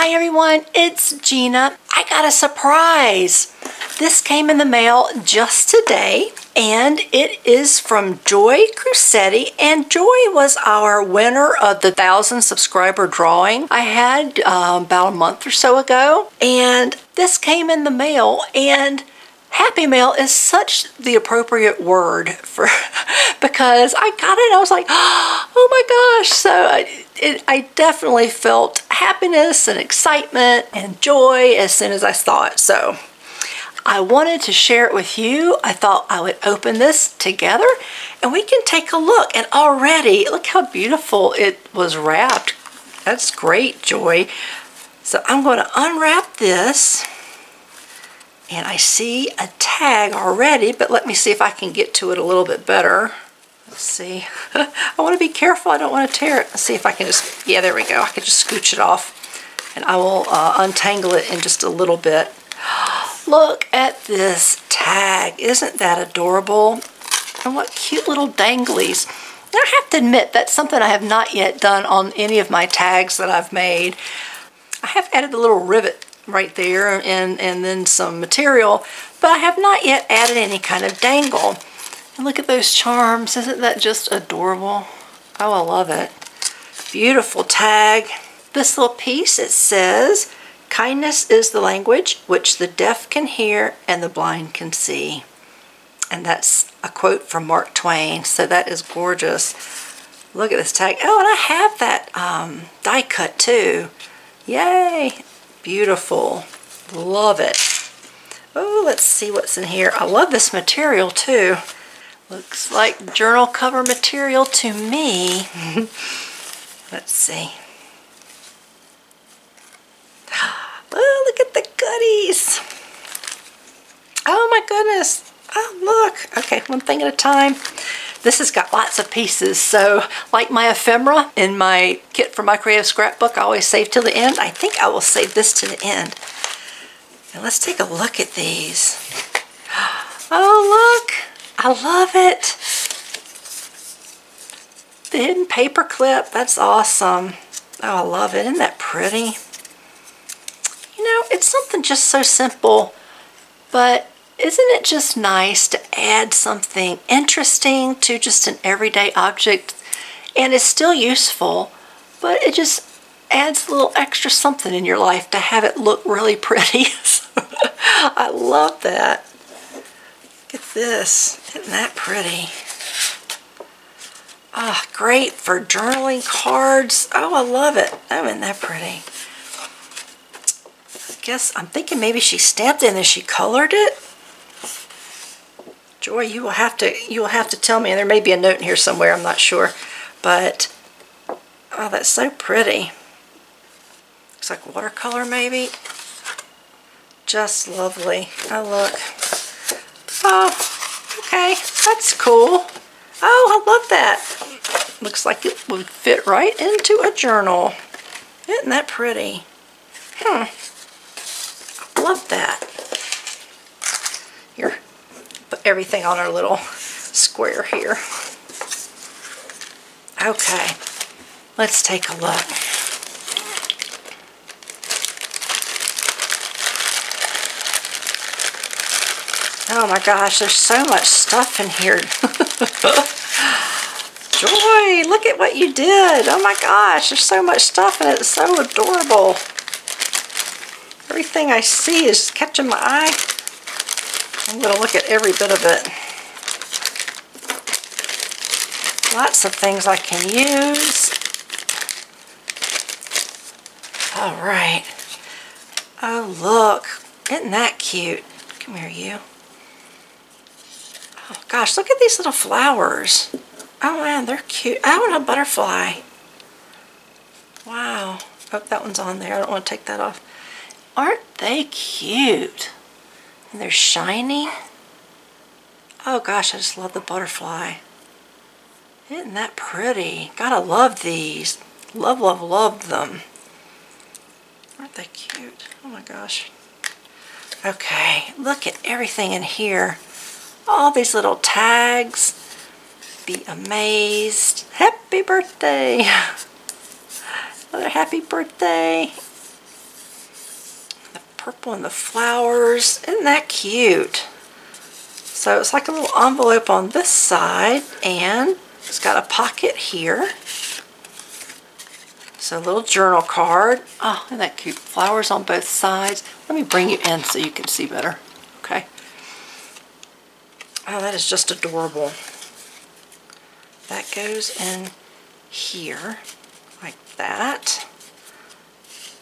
Hi everyone, it's Gina. I got a surprise. This came in the mail just today and it is from Joy Crucetti and Joy was our winner of the 1000 subscriber drawing I had um, about a month or so ago and this came in the mail and Happy Mail is such the appropriate word for because I got it I was like oh my gosh so I, it, I definitely felt happiness and excitement and joy as soon as I saw it. So I wanted to share it with you. I thought I would open this together and we can take a look. And already look how beautiful it was wrapped. That's great Joy. So I'm going to unwrap this and I see a tag already, but let me see if I can get to it a little bit better. Let's see. I want to be careful. I don't want to tear it. Let's see if I can just, yeah, there we go. I can just scooch it off and I will uh, untangle it in just a little bit. Look at this tag. Isn't that adorable? And what cute little danglies. I have to admit, that's something I have not yet done on any of my tags that I've made. I have added the little rivet right there and, and then some material, but I have not yet added any kind of dangle. And look at those charms. Isn't that just adorable? Oh, I love it. Beautiful tag. This little piece, it says, kindness is the language which the deaf can hear and the blind can see. And that's a quote from Mark Twain. So that is gorgeous. Look at this tag. Oh, and I have that um, die cut too. Yay! Beautiful. Love it. Oh, let's see what's in here. I love this material too. Looks like journal cover material to me. let's see. Oh, look at the goodies. Oh my goodness. Oh, look. Okay, one thing at a time. This has got lots of pieces, so like my ephemera in my kit for my creative scrapbook, I always save till the end. I think I will save this to the end. Now let's take a look at these. Oh, look. I love it. The hidden paper clip. That's awesome. Oh, I love it. Isn't that pretty? You know, it's something just so simple, but isn't it just nice to add something interesting to just an everyday object and it's still useful, but it just adds a little extra something in your life to have it look really pretty. I love that. Look at this. Isn't that pretty? Ah, oh, great for journaling cards. Oh, I love it. Oh, isn't that pretty? I guess I'm thinking maybe she stamped it and then she colored it. Joy, you will have to you will have to tell me, and there may be a note in here somewhere, I'm not sure. But oh, that's so pretty. Looks like watercolor maybe. Just lovely. Oh look. Oh, okay, that's cool. Oh, I love that. Looks like it would fit right into a journal. Isn't that pretty? Hmm. Love that. Here, put everything on our little square here. Okay, let's take a look. Oh my gosh, there's so much stuff in here. Joy, look at what you did. Oh my gosh, there's so much stuff and it's so adorable. Everything I see is catching my eye. I'm going to look at every bit of it. Lots of things I can use. All right. Oh, look. Isn't that cute? Come here, you. Oh, gosh, look at these little flowers. Oh, man, they're cute. I want a butterfly. Wow. Oh, that one's on there. I don't want to take that off. Aren't they cute? And they're shiny. Oh gosh, I just love the butterfly. Isn't that pretty? Gotta love these. Love, love, love them. Aren't they cute? Oh my gosh. Okay, look at everything in here. All these little tags. Be amazed. Happy birthday. Another happy birthday. The purple and the flowers. Isn't that cute? So it's like a little envelope on this side and it's got a pocket here. So a little journal card. Oh, isn't that cute? Flowers on both sides. Let me bring you in so you can see better. Oh, that is just adorable. That goes in here like that.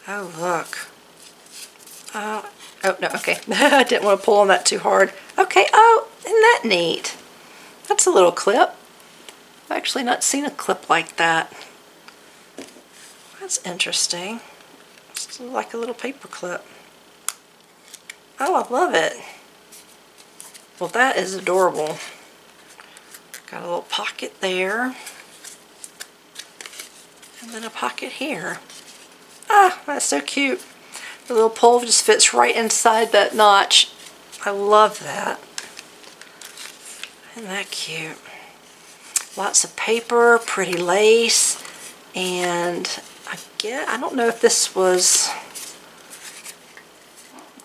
Oh, look. Oh, oh no, okay. I didn't want to pull on that too hard. Okay, oh, isn't that neat? That's a little clip. I've actually not seen a clip like that. That's interesting. It's like a little paper clip. Oh, I love it. Well, that is adorable. Got a little pocket there. And then a pocket here. Ah, that's so cute. The little pole just fits right inside that notch. I love that. Isn't that cute? Lots of paper, pretty lace, and I get, I don't know if this was,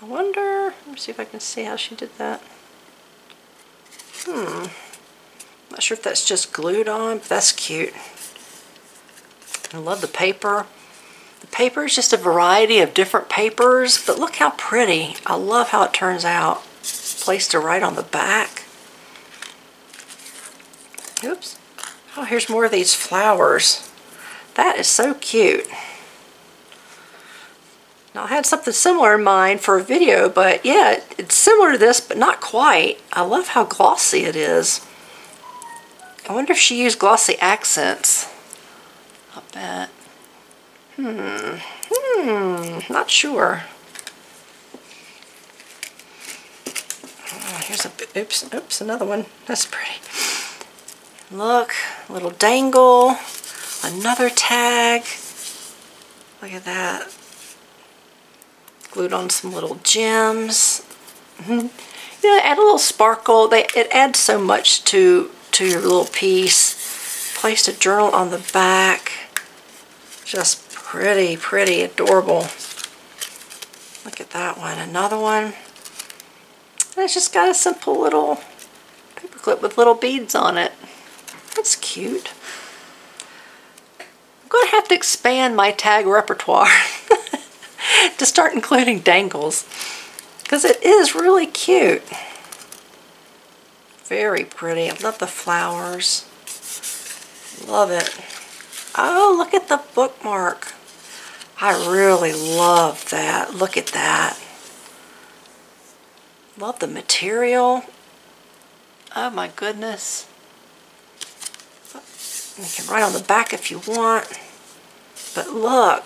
I wonder, let me see if I can see how she did that. Hmm, not sure if that's just glued on, but that's cute. I love the paper. The paper is just a variety of different papers, but look how pretty. I love how it turns out. Placed it right on the back. Oops. Oh, here's more of these flowers. That is so cute. Now I had something similar in mind for a video, but yeah, it's similar to this, but not quite. I love how glossy it is. I wonder if she used glossy accents. I bet. Hmm. Hmm. Not sure. Oh, here's a, oops, oops, another one. That's pretty. Look, little dangle. Another tag. Look at that. Glued on some little gems. Mm-hmm. You know, add a little sparkle. They It adds so much to, to your little piece. Placed a journal on the back. Just pretty, pretty adorable. Look at that one. Another one. And it's just got a simple little paper clip with little beads on it. That's cute I'm going to have to expand my tag repertoire to start including dangles because it is really cute. Very pretty. I love the flowers. Love it. Oh, look at the bookmark. I really love that. Look at that. Love the material. Oh my goodness. You can write on the back if you want. But look,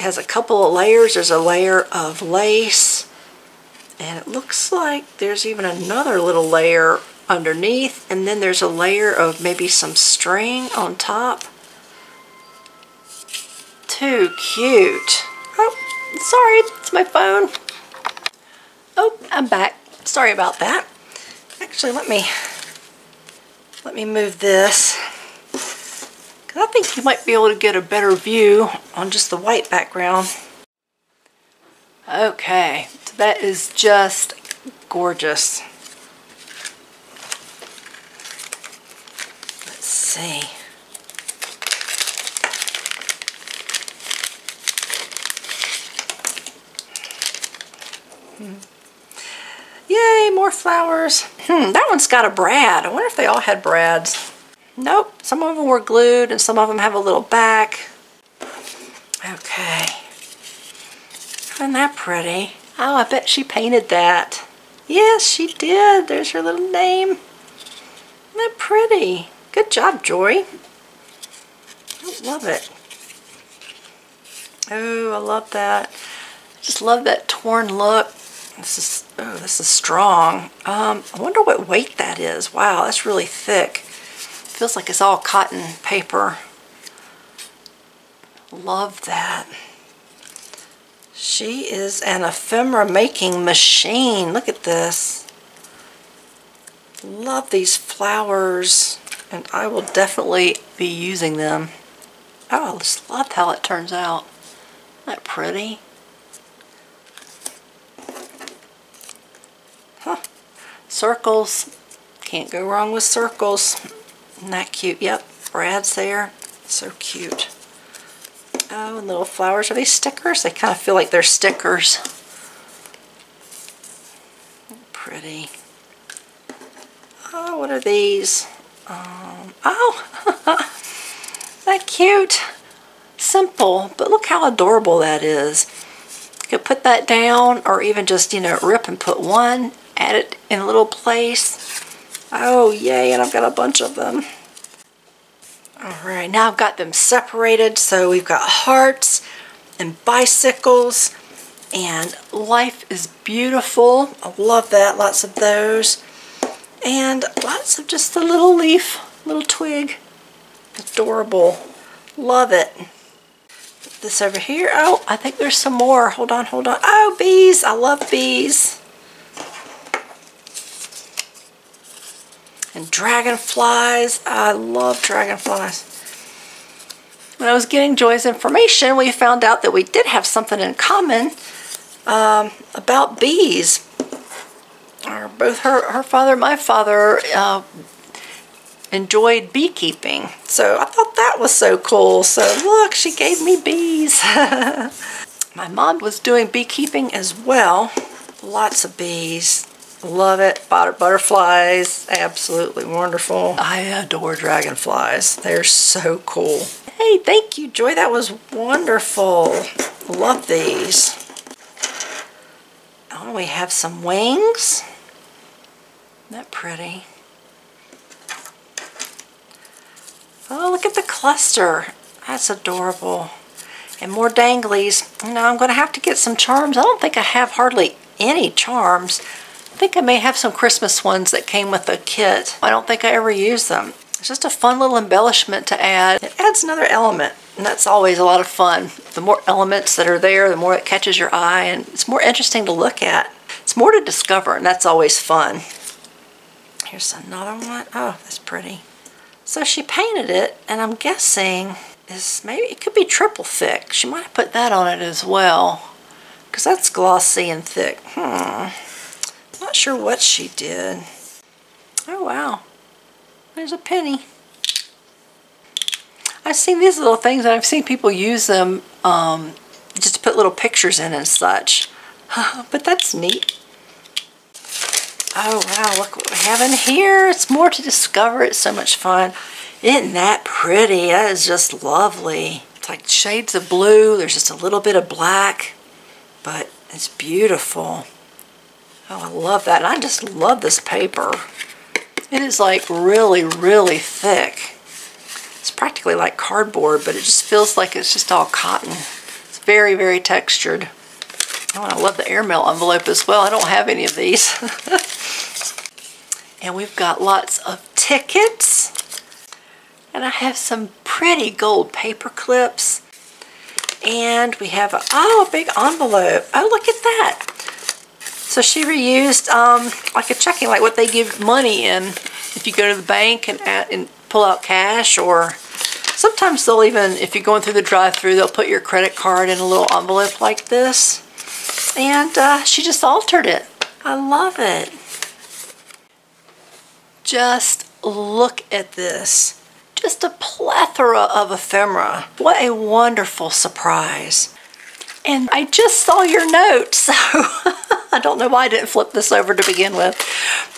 has a couple of layers. There's a layer of lace. And it looks like there's even another little layer underneath. And then there's a layer of maybe some string on top. Too cute. Oh, sorry, it's my phone. Oh, I'm back. Sorry about that. Actually, let me let me move this. I think you might be able to get a better view on just the white background. Okay, that is just gorgeous. Let's see. Hmm. Yay, more flowers. Hmm, that one's got a brad. I wonder if they all had brads. Nope, some of them were glued and some of them have a little back. Okay. Isn't that pretty? Oh, I bet she painted that. Yes, she did. There's her little name. Isn't that pretty? Good job, Joy. I love it. Oh, I love that. Just love that torn look. This is, oh, this is strong. Um, I wonder what weight that is. Wow, that's really thick. Feels like it's all cotton paper. Love that. She is an ephemera making machine. Look at this. Love these flowers. And I will definitely be using them. Oh, I just love how it turns out. Isn't that pretty? Huh. Circles. Can't go wrong with circles. Isn't that cute? Yep, brads there. So cute. Oh, and little flowers. Are these stickers? They kind of feel like they're stickers. Pretty. Oh, what are these? Um, oh, that cute. Simple, but look how adorable that is. You could put that down or even just, you know, rip and put one, add it in a little place. Oh, yay, and I've got a bunch of them. All right, now I've got them separated. So we've got hearts and bicycles and life is beautiful. I love that, lots of those. And lots of just a little leaf, little twig. Adorable. Love it. This over here. Oh, I think there's some more. Hold on, hold on. Oh, bees. I love bees. And dragonflies. I love dragonflies. When I was getting Joy's information, we found out that we did have something in common um, about bees. Our, both her, her father and my father uh, enjoyed beekeeping. So I thought that was so cool. So look, she gave me bees. my mom was doing beekeeping as well. Lots of bees. Love it. Butterflies, absolutely wonderful. I adore dragonflies. They're so cool. Hey, thank you, Joy. That was wonderful. Love these. Oh, we have some wings. Isn't that pretty? Oh, look at the cluster. That's adorable. And more danglies. Now I'm going to have to get some charms. I don't think I have hardly any charms think I may have some Christmas ones that came with the kit. I don't think I ever use them. It's just a fun little embellishment to add. It adds another element, and that's always a lot of fun. The more elements that are there, the more it catches your eye, and it's more interesting to look at. It's more to discover, and that's always fun. Here's another one. Oh, that's pretty. So she painted it, and I'm guessing is maybe it could be triple thick. She might have put that on it as well, because that's glossy and thick. Hmm. Not sure what she did. Oh, wow. There's a penny. I've seen these little things and I've seen people use them um, just to put little pictures in and such. but that's neat. Oh, wow, look what we have in here. It's more to discover. It's so much fun. Isn't that pretty? That is just lovely. It's like shades of blue. There's just a little bit of black, but it's beautiful. Oh, I love that. And I just love this paper. It is like really, really thick. It's practically like cardboard, but it just feels like it's just all cotton. It's very, very textured. Oh, I love the airmail envelope as well. I don't have any of these. and we've got lots of tickets. And I have some pretty gold paper clips. And we have a, oh, a big envelope. Oh, look at that. So she reused um, like a checking, like what they give money in if you go to the bank and, and pull out cash or sometimes they'll even, if you're going through the drive-through, they'll put your credit card in a little envelope like this. And uh, she just altered it. I love it. Just look at this. Just a plethora of ephemera. What a wonderful surprise. And I just saw your note, so I don't know why I didn't flip this over to begin with.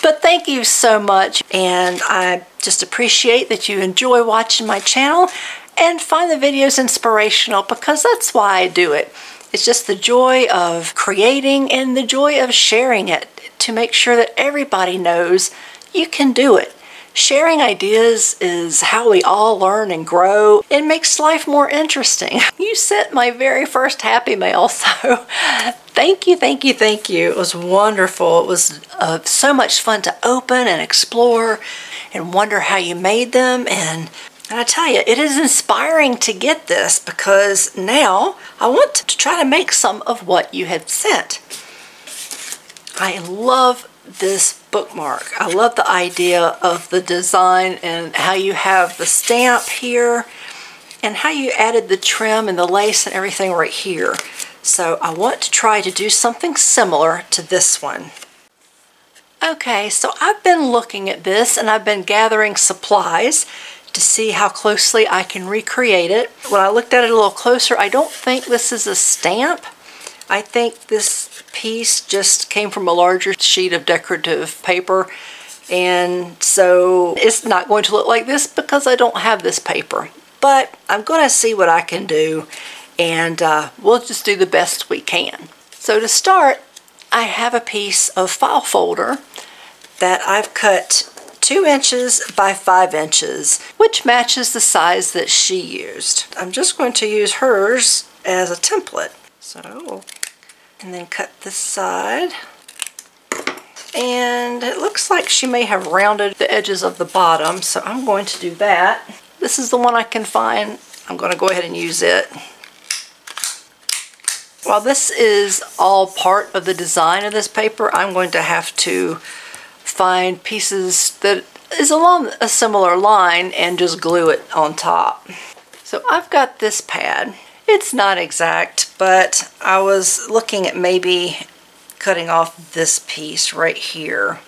But thank you so much, and I just appreciate that you enjoy watching my channel and find the videos inspirational because that's why I do it. It's just the joy of creating and the joy of sharing it to make sure that everybody knows you can do it. Sharing ideas is how we all learn and grow. It makes life more interesting. You sent my very first Happy Mail, so thank you, thank you, thank you. It was wonderful. It was uh, so much fun to open and explore and wonder how you made them. And, and I tell you, it is inspiring to get this because now I want to try to make some of what you had sent. I love this bookmark. I love the idea of the design and how you have the stamp here and how you added the trim and the lace and everything right here. So I want to try to do something similar to this one. Okay, so I've been looking at this and I've been gathering supplies to see how closely I can recreate it. When I looked at it a little closer, I don't think this is a stamp. I think this piece just came from a larger sheet of decorative paper and so it's not going to look like this because I don't have this paper. But I'm going to see what I can do and uh, we'll just do the best we can. So to start, I have a piece of file folder that I've cut two inches by five inches, which matches the size that she used. I'm just going to use hers as a template. So, and then cut this side. And it looks like she may have rounded the edges of the bottom, so I'm going to do that. This is the one I can find. I'm going to go ahead and use it. While this is all part of the design of this paper, I'm going to have to find pieces that is along a similar line and just glue it on top. So I've got this pad. It's not exact, but I was looking at maybe cutting off this piece right here.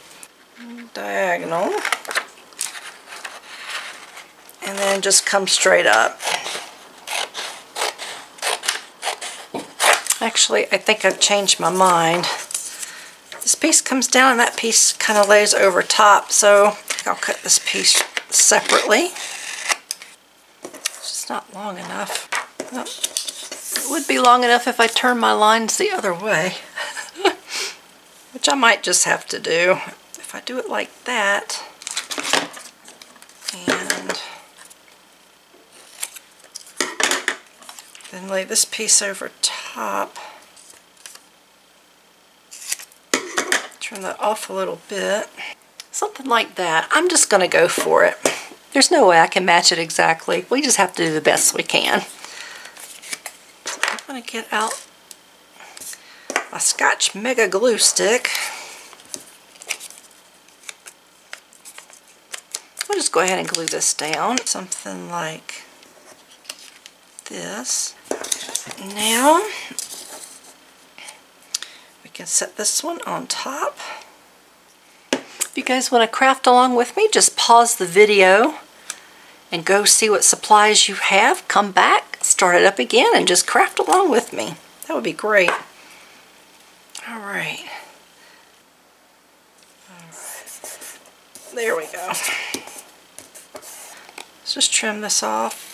Diagonal. And then just come straight up. Actually, I think I've changed my mind. This piece comes down and that piece kind of lays over top, so I'll cut this piece separately. It's just not long enough. It would be long enough if I turn my lines the other way, which I might just have to do. If I do it like that, and then lay this piece over top, turn that off a little bit. Something like that. I'm just going to go for it. There's no way I can match it exactly. We just have to do the best we can. I'm going to get out my Scotch Mega Glue Stick. We'll just go ahead and glue this down. Something like this. Now, we can set this one on top. If you guys want to craft along with me, just pause the video and go see what supplies you have. Come back, start it up again, and just craft along with me. That would be great. All right. There we go. Let's just trim this off.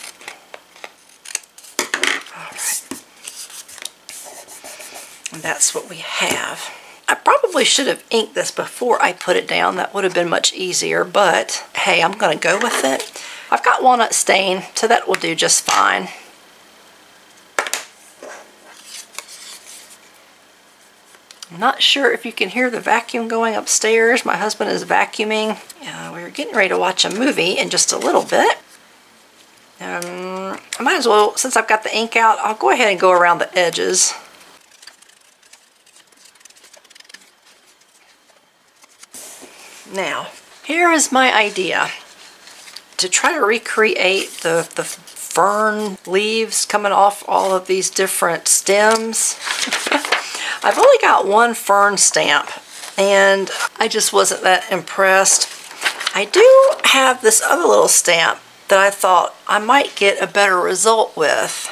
And that's what we have. I probably should have inked this before I put it down. That would have been much easier, but hey, I'm going to go with it. I've got walnut stain, so that will do just fine. I'm not sure if you can hear the vacuum going upstairs. My husband is vacuuming. Uh, we're getting ready to watch a movie in just a little bit. Um, I might as well, since I've got the ink out, I'll go ahead and go around the edges. Now, here is my idea to try to recreate the, the fern leaves coming off all of these different stems. I've only got one fern stamp and I just wasn't that impressed. I do have this other little stamp that I thought I might get a better result with.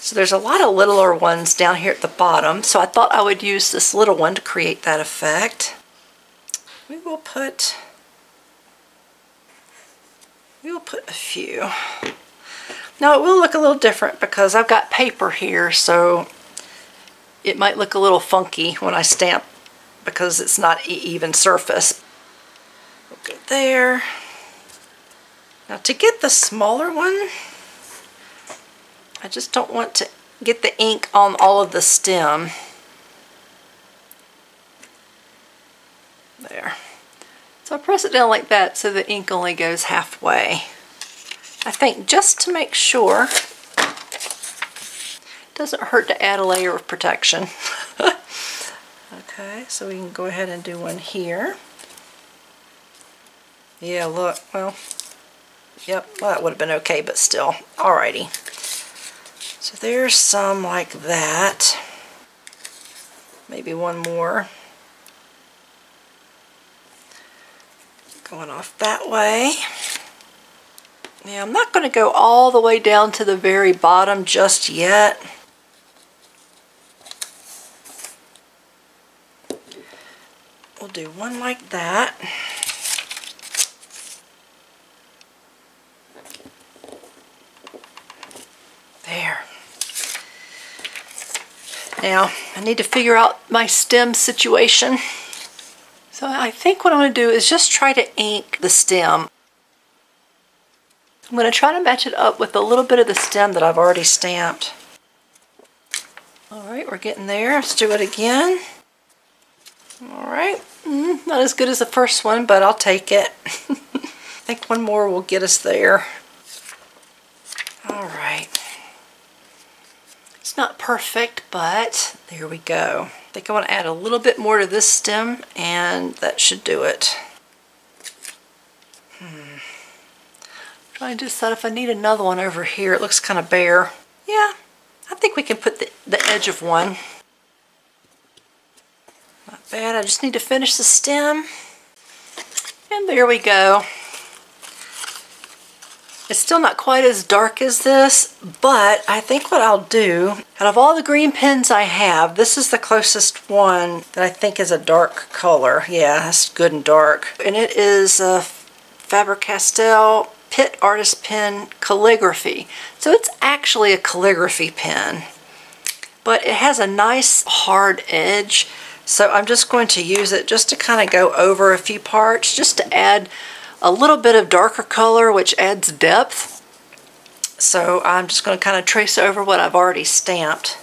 So there's a lot of littler ones down here at the bottom, so I thought I would use this little one to create that effect we will put we will put a few. Now it will look a little different because I've got paper here so it might look a little funky when I stamp because it's not even surface. We'll go there. Now to get the smaller one, I just don't want to get the ink on all of the stem. There. So I press it down like that so the ink only goes halfway. I think just to make sure it doesn't hurt to add a layer of protection. okay, so we can go ahead and do one here. Yeah, look, well, yep, well, that would have been okay, but still. Alrighty. So there's some like that. Maybe one more. Going off that way. Now I'm not going to go all the way down to the very bottom just yet. We'll do one like that. There. Now, I need to figure out my stem situation. So I think what I'm going to do is just try to ink the stem. I'm going to try to match it up with a little bit of the stem that I've already stamped. Alright, we're getting there. Let's do it again. Alright, mm, not as good as the first one, but I'll take it. I think one more will get us there. Alright. It's not perfect, but there we go. I think I want to add a little bit more to this stem, and that should do it. Hmm. Trying to decide if I need another one over here. It looks kind of bare. Yeah, I think we can put the, the edge of one. Not bad. I just need to finish the stem. And there we go. It's still not quite as dark as this, but I think what I'll do, out of all the green pens I have, this is the closest one that I think is a dark color. Yeah, it's good and dark. And it is a Faber-Castell Pitt Artist Pen Calligraphy. So it's actually a calligraphy pen, but it has a nice hard edge. So I'm just going to use it just to kind of go over a few parts, just to add a little bit of darker color, which adds depth. So I'm just going to kind of trace over what I've already stamped.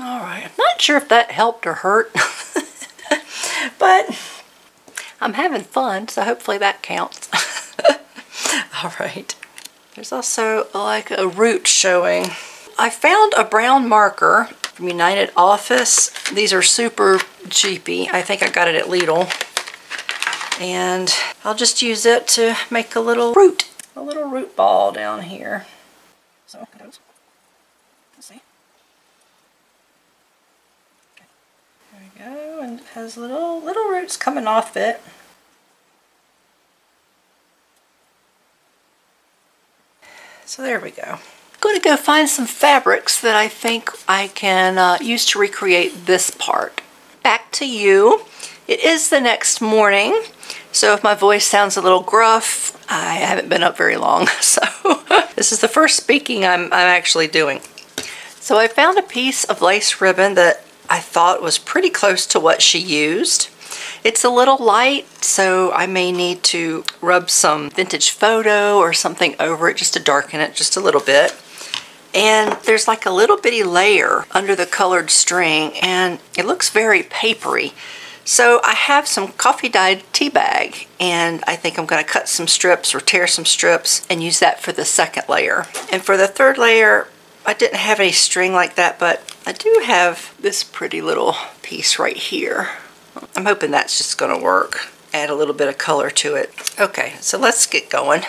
All right, I'm not sure if that helped or hurt, but I'm having fun, so hopefully that counts. All right, there's also like a root showing. I found a brown marker from United Office. These are super cheapy. I think I got it at Lidl. And I'll just use it to make a little root, a little root ball down here. So, let's see. Go, and it has little little roots coming off it. So there we go. I'm going to go find some fabrics that I think I can uh, use to recreate this part. Back to you. It is the next morning, so if my voice sounds a little gruff, I haven't been up very long, so this is the first speaking I'm, I'm actually doing. So I found a piece of lace ribbon that I thought was pretty close to what she used. It's a little light, so I may need to rub some vintage photo or something over it just to darken it just a little bit. And there's like a little bitty layer under the colored string, and it looks very papery. So I have some coffee dyed tea bag, and I think I'm going to cut some strips or tear some strips and use that for the second layer. And for the third layer, I didn't have any string like that, but I do have this pretty little piece right here. I'm hoping that's just going to work. Add a little bit of color to it. Okay, so let's get going.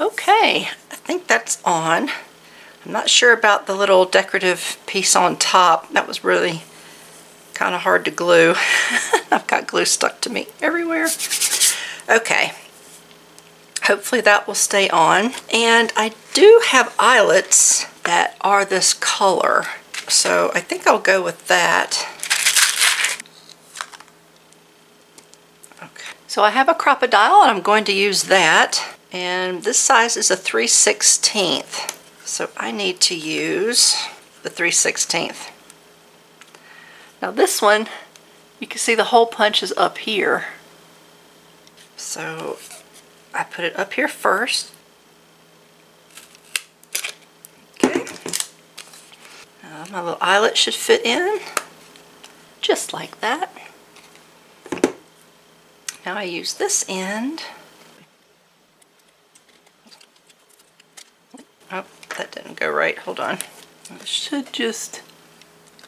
Okay, I think that's on. I'm not sure about the little decorative piece on top. That was really kind of hard to glue. I've got glue stuck to me everywhere. Okay, hopefully that will stay on. And I do have eyelets that are this color. So I think I'll go with that. Okay. So I have a Crop-A-Dile and I'm going to use that. And this size is a 3 16th. So I need to use the 3 16th. Now this one, you can see the hole punch is up here. So I put it up here first. Okay. My little eyelet should fit in, just like that. Now I use this end. Oh, that didn't go right. Hold on. It should just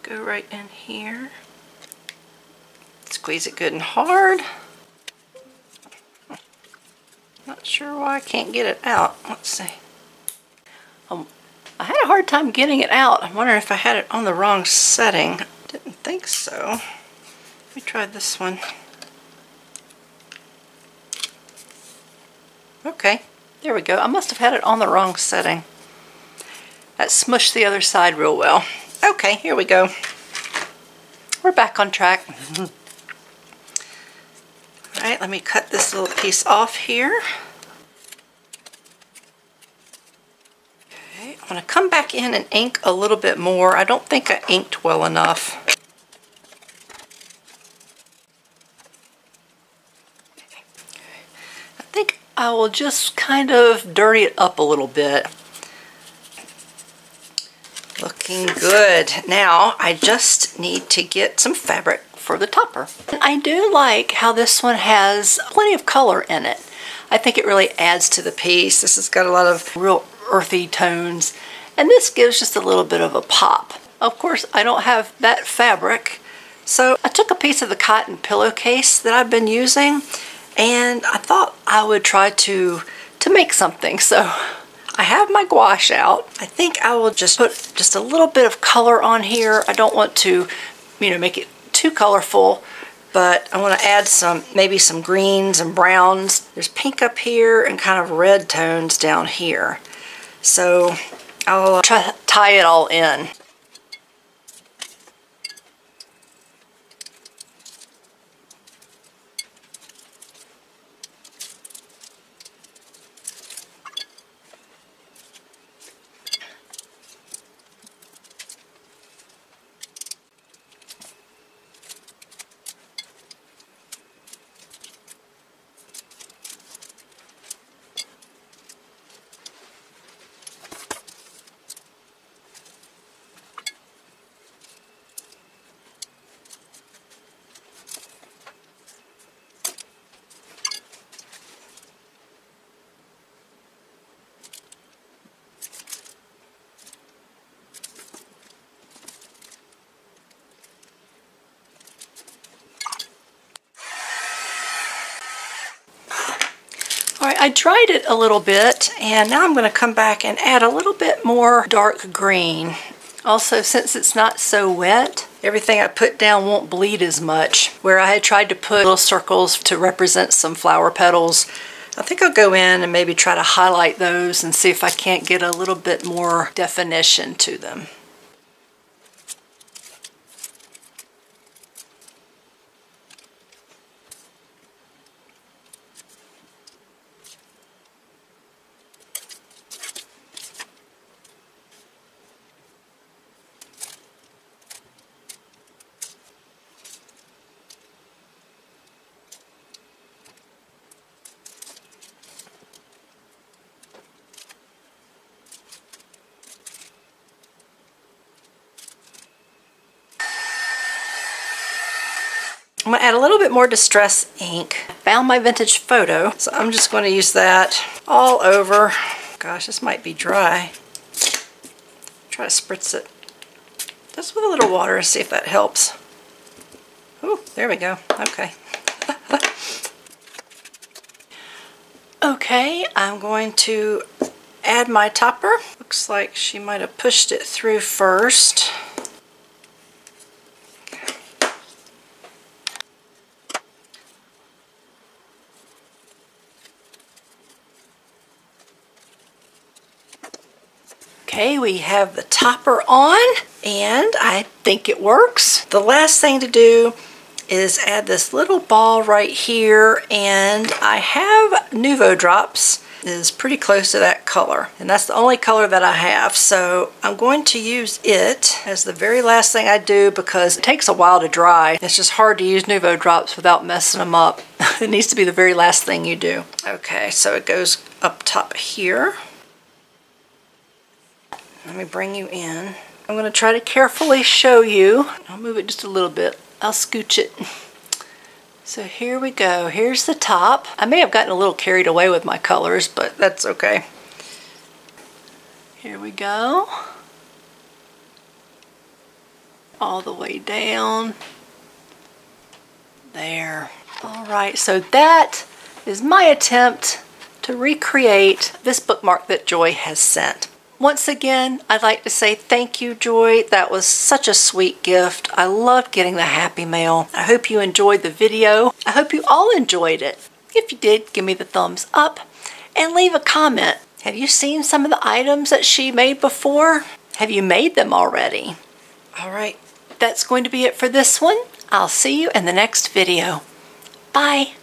go right in here. Squeeze it good and hard. Not sure why I can't get it out. Let's see. Um, I had a hard time getting it out. I'm wondering if I had it on the wrong setting. Didn't think so. Let me try this one. Okay, there we go. I must have had it on the wrong setting. That smushed the other side real well. Okay, here we go. We're back on track. All right, let me cut this little piece off here. Okay, I'm going to come back in and ink a little bit more. I don't think I inked well enough. I will just kind of dirty it up a little bit. Looking good. Now I just need to get some fabric for the topper. And I do like how this one has plenty of color in it. I think it really adds to the piece. This has got a lot of real earthy tones and this gives just a little bit of a pop. Of course I don't have that fabric so I took a piece of the cotton pillowcase that I've been using and I thought I would try to to make something. So I have my gouache out. I think I will just put just a little bit of color on here. I don't want to you know make it too colorful but I want to add some maybe some greens and browns. There's pink up here and kind of red tones down here. So I'll try to tie it all in I dried it a little bit and now I'm going to come back and add a little bit more dark green. Also, since it's not so wet, everything I put down won't bleed as much. Where I had tried to put little circles to represent some flower petals, I think I'll go in and maybe try to highlight those and see if I can't get a little bit more definition to them. More Distress ink. Found my vintage photo, so I'm just going to use that all over. Gosh, this might be dry. Try to spritz it just with a little water and see if that helps. Oh, there we go. Okay. Okay, I'm going to add my topper. Looks like she might have pushed it through first. Okay, we have the topper on and I think it works. The last thing to do is add this little ball right here and I have Nuvo Drops is pretty close to that color and that's the only color that I have. So I'm going to use it as the very last thing I do because it takes a while to dry. It's just hard to use Nuvo drops without messing them up. It needs to be the very last thing you do. Okay so it goes up top here let me bring you in I'm going to try to carefully show you I'll move it just a little bit I'll scooch it so here we go. Here's the top. I may have gotten a little carried away with my colors, but that's okay. Here we go. All the way down. There. All right, so that is my attempt to recreate this bookmark that Joy has sent. Once again, I'd like to say thank you, Joy. That was such a sweet gift. I love getting the Happy Mail. I hope you enjoyed the video. I hope you all enjoyed it. If you did, give me the thumbs up and leave a comment. Have you seen some of the items that she made before? Have you made them already? All right, that's going to be it for this one. I'll see you in the next video. Bye.